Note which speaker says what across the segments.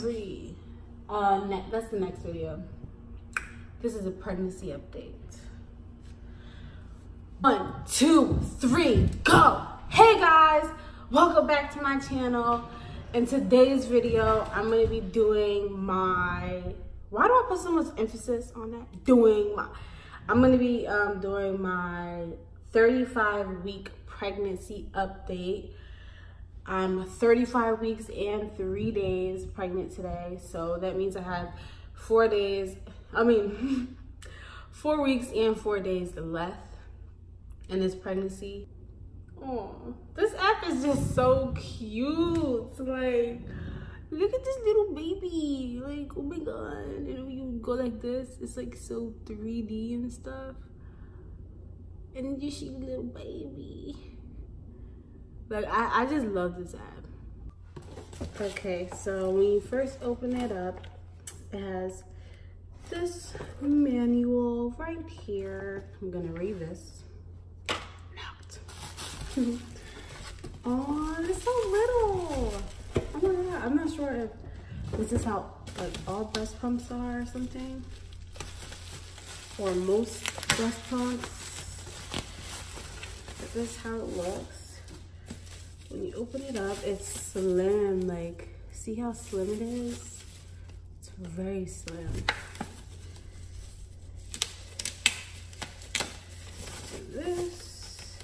Speaker 1: three. Uh, ne that's the next video. This is a pregnancy update. One, two, three, go! Hey guys, welcome back to my channel. In today's video, I'm gonna be doing my, why do I put so much emphasis on that? Doing my, I'm gonna be um, doing my 35 week pregnancy update. I'm 35 weeks and three days pregnant today. So that means I have four days, I mean, four weeks and four days left in this pregnancy. Oh, this app is just so cute. Like, look at this little baby. Like, oh my God. And you go like this, it's like so 3D and stuff. And you see the little baby. Like, I, I just love this app. Okay, so when you first open it up, it has this manual right here. I'm gonna read this. oh, it's so little. Oh I'm not sure if this is how like all breast pumps are or something. Or most breast pumps. But this is how it looks when you open it up, it's slim. Like, see how slim it is? It's very slim. This.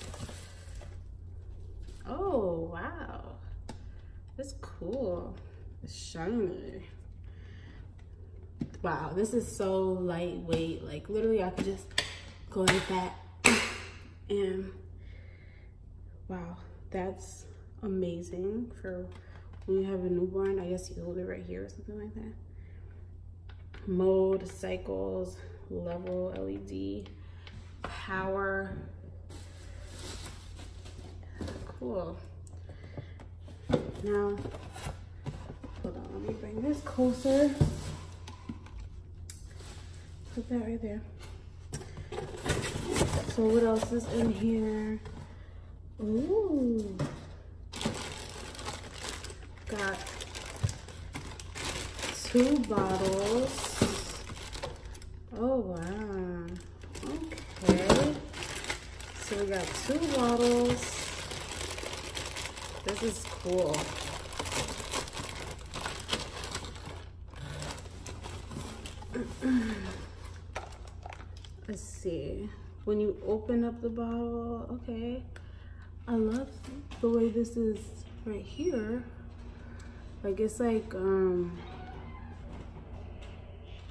Speaker 1: Oh, wow. That's cool. It's shiny. Wow, this is so lightweight. Like, literally, I could just go like that. And, wow, that's amazing for when you have a newborn. I guess you hold it right here or something like that. Mode, cycles, level, LED, power. Cool. Now, hold on, let me bring this closer. Put that right there. So what else is in here? Ooh got two bottles. Oh, wow. Okay. So we got two bottles. This is cool. Let's see. When you open up the bottle, okay. I love the way this is right here. Like it's like, um,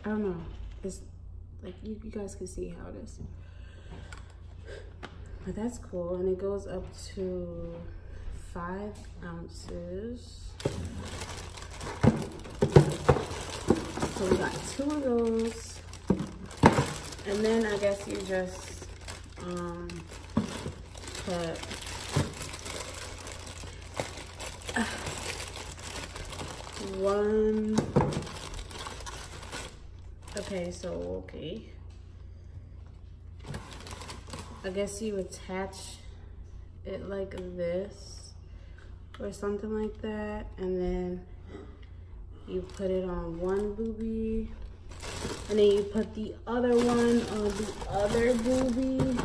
Speaker 1: I don't know. It's like, you, you guys can see how it is. But that's cool. And it goes up to five ounces. So we got two of those. And then I guess you just um, put one. Okay so okay. I guess you attach it like this or something like that and then you put it on one booby and then you put the other one on the other booby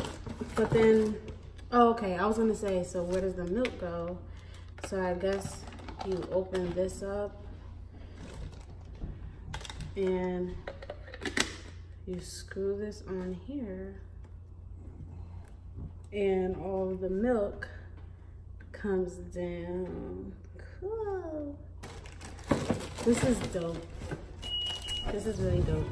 Speaker 1: but then oh, okay I was gonna say so where does the milk go? So I guess you open this up and you screw this on here and all the milk comes down. Cool. This is dope. This is really dope.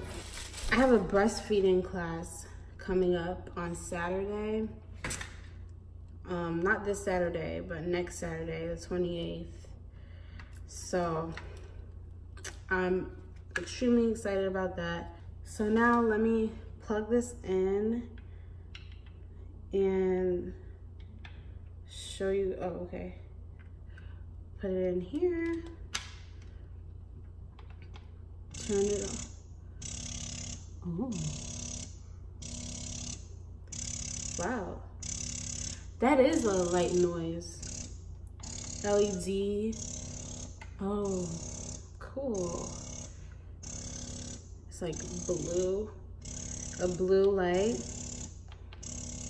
Speaker 1: I have a breastfeeding class coming up on Saturday. Um, not this Saturday, but next Saturday, the 28th. So I'm extremely excited about that. So now let me plug this in and show you, oh, okay. Put it in here. Turn it off. Oh. Wow. That is a light noise. LED. Oh, cool. It's like blue, a blue light.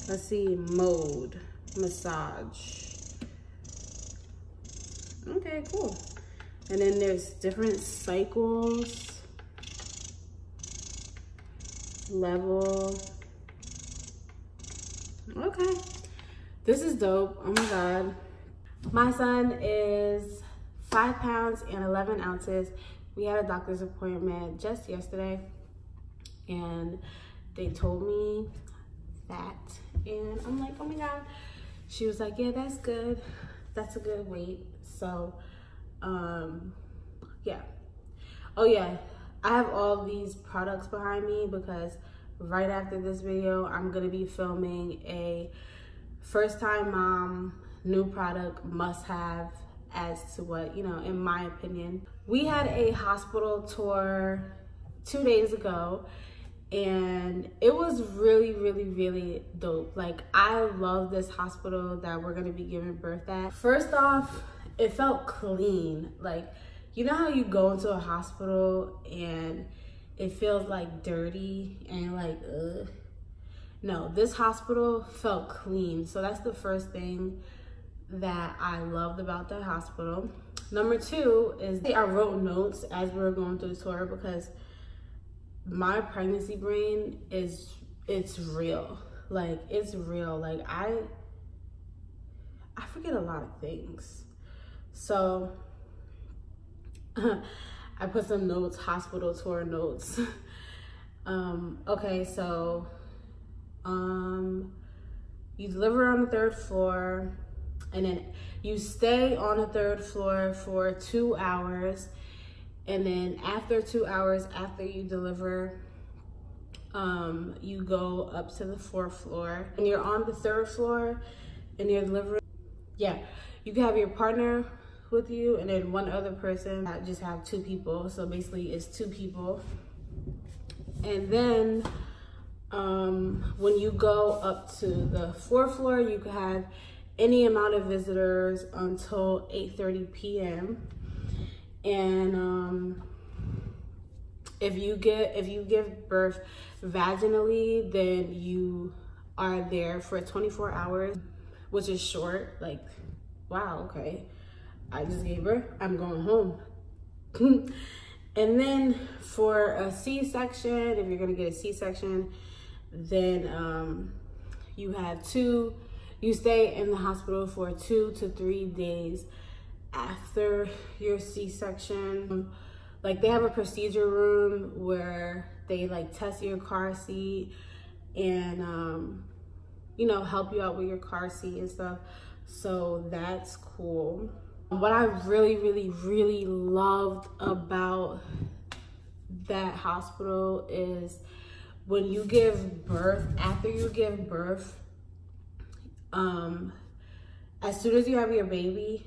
Speaker 1: Let's see, mode, massage. Okay, cool. And then there's different cycles, level. Okay, this is dope, oh my God. My son is five pounds and 11 ounces. We had a doctor's appointment just yesterday and they told me that and I'm like, oh my God. She was like, yeah, that's good. That's a good weight. So um yeah oh yeah i have all these products behind me because right after this video i'm gonna be filming a first time mom new product must have as to what you know in my opinion we had a hospital tour two days ago and it was really really really dope like i love this hospital that we're gonna be giving birth at first off it felt clean. Like, you know how you go into a hospital and it feels like dirty and like, ugh. No, this hospital felt clean. So that's the first thing that I loved about the hospital. Number two is I wrote notes as we were going through the tour because my pregnancy brain is, it's real. Like, it's real. Like, I, I forget a lot of things. So I put some notes, hospital tour notes. um, okay, so um, you deliver on the third floor and then you stay on the third floor for two hours. And then after two hours after you deliver, um, you go up to the fourth floor and you're on the third floor and you're delivering. Yeah, you can have your partner with you and then one other person I just have two people so basically it's two people and then um, when you go up to the fourth floor you can have any amount of visitors until 8:30 p.m. and um, if you get if you give birth vaginally then you are there for 24 hours which is short like wow okay I just gave birth. I'm going home. and then for a C-section, if you're gonna get a C-section, then um, you have two, you stay in the hospital for two to three days after your C-section. Like they have a procedure room where they like test your car seat and um, you know, help you out with your car seat and stuff. So that's cool. What I really, really, really loved about that hospital is when you give birth, after you give birth, um, as soon as you have your baby,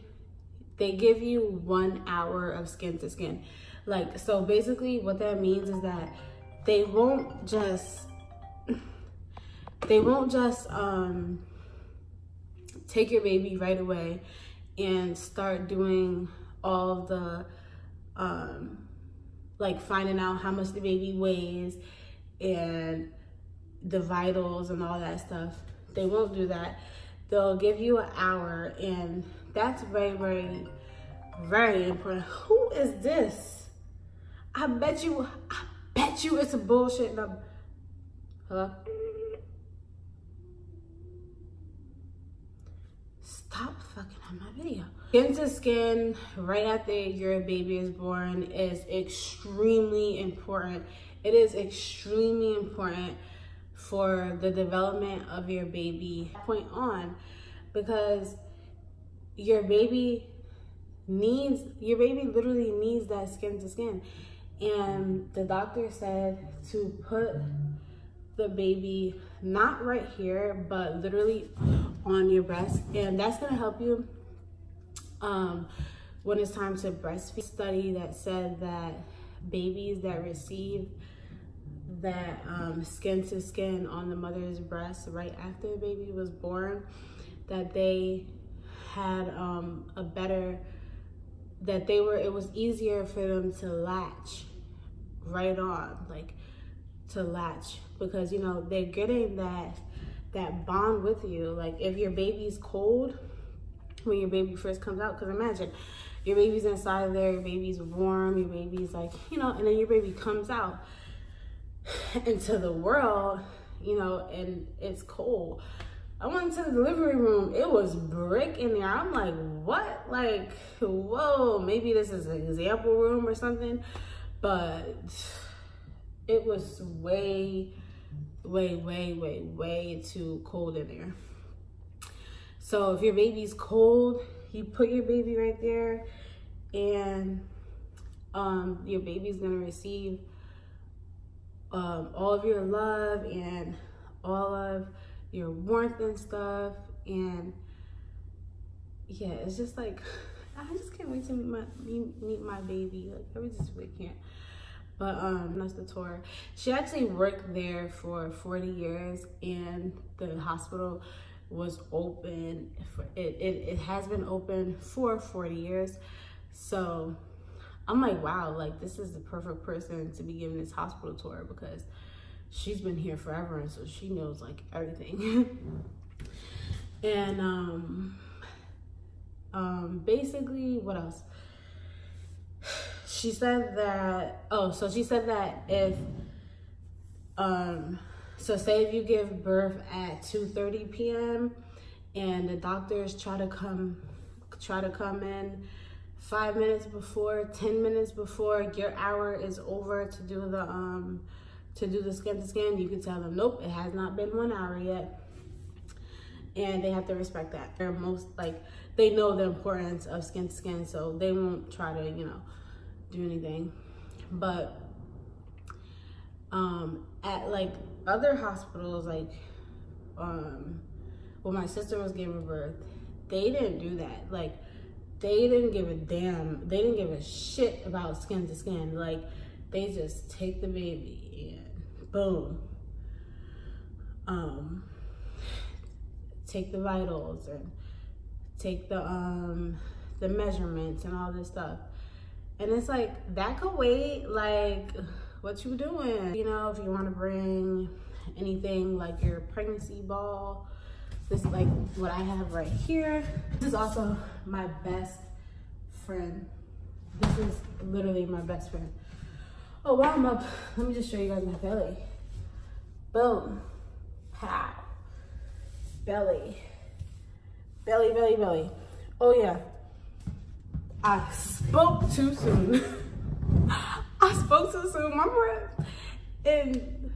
Speaker 1: they give you one hour of skin to skin. Like, so basically what that means is that they won't just, they won't just um, take your baby right away and start doing all the um, like finding out how much the baby weighs and the vitals and all that stuff. They won't do that. They'll give you an hour and that's very, very, very important. Who is this? I bet you, I bet you it's a bullshit number. Hello? Stop fucking on my video. Skin to skin right after your baby is born is extremely important. It is extremely important for the development of your baby point on because your baby needs your baby literally needs that skin to skin. And the doctor said to put the baby not right here but literally on your breast. And that's going to help you um, when it's time to breastfeed. Study that said that babies that receive that um, skin to skin on the mother's breast right after the baby was born that they had um, a better that they were it was easier for them to latch right on like to latch. Because you know they're getting that that bond with you. Like if your baby's cold when your baby first comes out because imagine your baby's inside there your baby's warm your baby's like you know and then your baby comes out into the world you know and it's cold I went into the delivery room. It was brick in there. I'm like, what? Like, whoa, maybe this is an example room or something. But it was way, way, way, way, way too cold in there. So if your baby's cold, you put your baby right there and um, your baby's gonna receive um, all of your love and all of your warmth and stuff. And yeah, it's just like, I just can't wait to meet my, meet my baby. Like, I just really can't. But um, that's the tour. She actually worked there for 40 years and the hospital was open. For, it, it, it has been open for 40 years. So I'm like, wow, like this is the perfect person to be giving this hospital tour because she's been here forever and so she knows like everything. And um um basically what else? She said that oh so she said that if um so say if you give birth at 2 30 p.m and the doctors try to come try to come in five minutes before 10 minutes before your hour is over to do the um to do the skin to skin, you can tell them, nope, it has not been one hour yet. And they have to respect that. They're most like, they know the importance of skin to skin, so they won't try to, you know, do anything. But um, at like other hospitals, like um, when my sister was giving birth, they didn't do that. Like they didn't give a damn. They didn't give a shit about skin to skin. Like they just take the baby and boom. Um, take the vitals and take the um the measurements and all this stuff. And it's like that could wait like what you doing? You know, if you want to bring anything like your pregnancy ball, this like what I have right here. This is also my best friend. This is literally my best friend. Oh, while I'm up, let me just show you guys my belly. Boom. Pow. Belly. Belly, belly, belly. Oh, yeah. I spoke too soon. I spoke too soon. My in uh,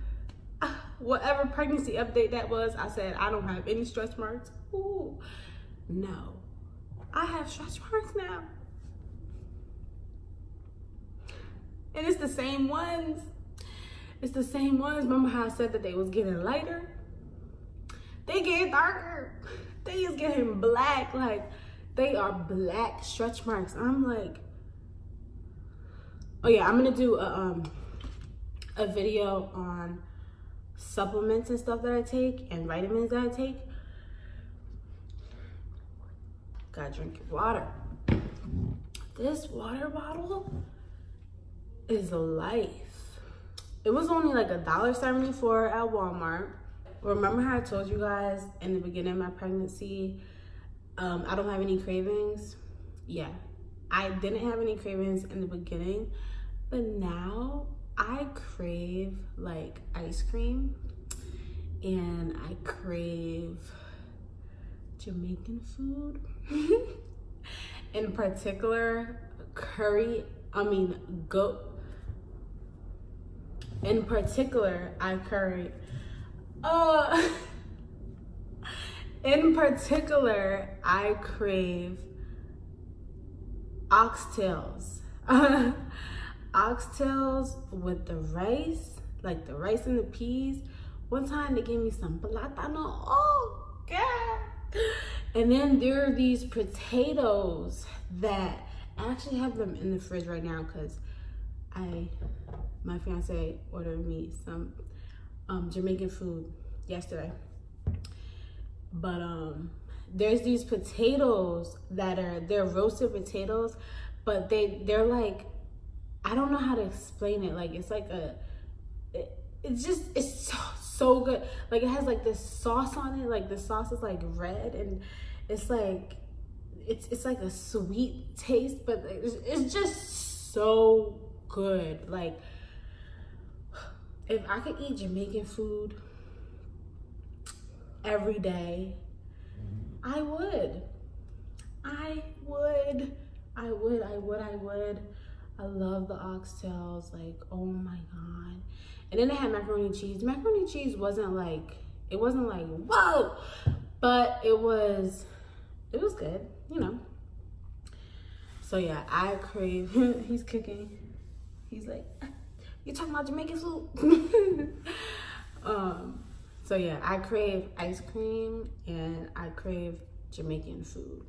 Speaker 1: whatever pregnancy update that was, I said, I don't have any stretch marks. Ooh, no. I have stretch marks now. And it's the same ones. It's the same ones. Remember how I said that they was getting lighter? They get darker. They is getting black. Like, they are black stretch marks. I'm like, oh yeah, I'm gonna do a, um, a video on supplements and stuff that I take and vitamins that I take. Gotta drink your water. This water bottle is life. It was only like a dollar seventy-four at Walmart. Remember how I told you guys in the beginning of my pregnancy, um, I don't have any cravings? Yeah, I didn't have any cravings in the beginning, but now I crave like ice cream and I crave Jamaican food. in particular, curry, I mean, goat in particular, I curry. Uh, in particular, I crave oxtails. oxtails with the rice, like the rice and the peas. One time they gave me some platano. Oh, God. And then there are these potatoes that I actually have them in the fridge right now because I my fiance ordered me some um, Jamaican food yesterday. But um, there's these potatoes that are, they're roasted potatoes, but they they're like I don't know how to explain it. Like it's like a it, it's just it's so so good. Like it has like this sauce on it. Like the sauce is like red and it's like it's it's like a sweet taste, but it's, it's just so good. Like if I could eat Jamaican food every day, I would. I would. I would. I would. I would. I love the oxtails. Like, oh my god. And then they had macaroni and cheese. Macaroni and cheese wasn't like it wasn't like whoa, but it was it was good, you know. So yeah, I crave. he's cooking. He's like, you talking about Jamaican food? um. So yeah, I crave ice cream and I crave Jamaican food.